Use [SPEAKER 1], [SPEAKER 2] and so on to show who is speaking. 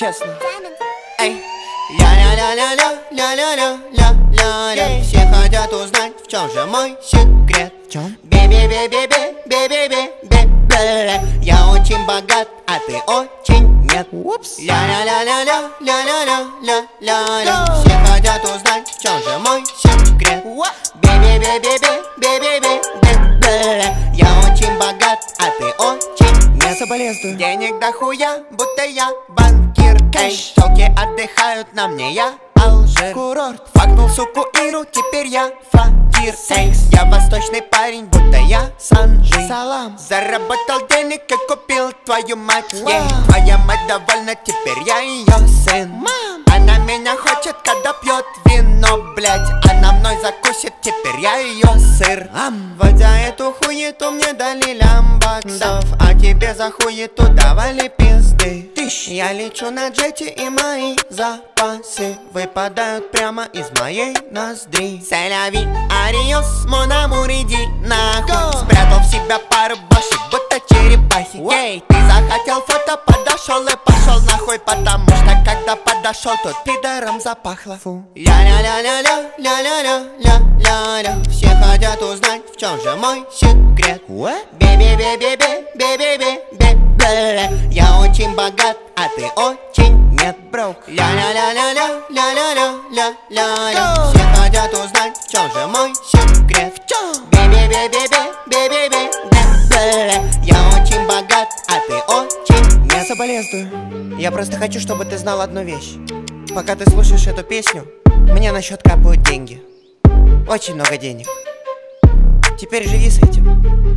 [SPEAKER 1] честно.
[SPEAKER 2] Эй, ля-ля-ля-ля-ля-ля-ля-ля-ля Все хотят узнать, в чем же мой секрет.
[SPEAKER 1] В чем?
[SPEAKER 2] Би-би-би-би-би-би-би-би-би Я очень богат, а ты очень нет.
[SPEAKER 1] Упс.
[SPEAKER 2] Ля-ля-ля-ля-ля-ля-ля-ля-ля. Все хотят узнать, в чем же мой секрет. Би-би-би-би-би-би-би-би-би Я очень богат, а ты очень нет.
[SPEAKER 1] Соболезную.
[SPEAKER 2] Денег дохуя, будто я банкир Эй, телки отдыхают на мне, я Алжир.
[SPEAKER 1] Курорт.
[SPEAKER 2] Факнул суку Иру, теперь я факир Эй, я восточный парень, будто я Санжи
[SPEAKER 1] Салам.
[SPEAKER 2] Заработал денег и купил твою мать. Ей. Твоя мать довольна, теперь я ее сын.
[SPEAKER 1] Мам.
[SPEAKER 2] Она меня хочет, когда пьет вино, блять Она мной закусит, теперь я ее сыр.
[SPEAKER 1] Ам.
[SPEAKER 2] Водя эту хуету мне дали лямбаксов А тебе за хуету давали пизды
[SPEAKER 1] товарищ
[SPEAKER 2] Я лечу на джете и мои запасы Выпадают прямо из моей ноздри. Селяви, ариос, монамур, иди нахуй Спрятал в себя пару башек, будто черепахи. Эй, ты захотел фото, подошел и пошел нахуй Потому что когда подошел, тут пидором запахло.
[SPEAKER 1] Фу.
[SPEAKER 2] Ля-ля-ля-ля-ля, ля-ля-ля-ля-ля-ля Все хотят узнать, в чем же мой секрет. Бе-бе-бе-бе-бе, бе-бе-бе-бе-бе очень богат, а ты очень нет,
[SPEAKER 1] брок.
[SPEAKER 2] Ля-ля-ля-ля-ля,
[SPEAKER 1] ля-ля-ля-ля-ля-ля.
[SPEAKER 2] Все хотят узнать, в чем же мой секрет.
[SPEAKER 1] Что?
[SPEAKER 2] Бе бе бе бе бе бе бе бе бе. Я очень богат, а ты очень нет.
[SPEAKER 1] Соболезную. Я просто хочу, чтобы ты знал одну вещь. Пока ты слушаешь эту песню, мне на счет капают деньги. Очень много денег. Теперь живи с этим.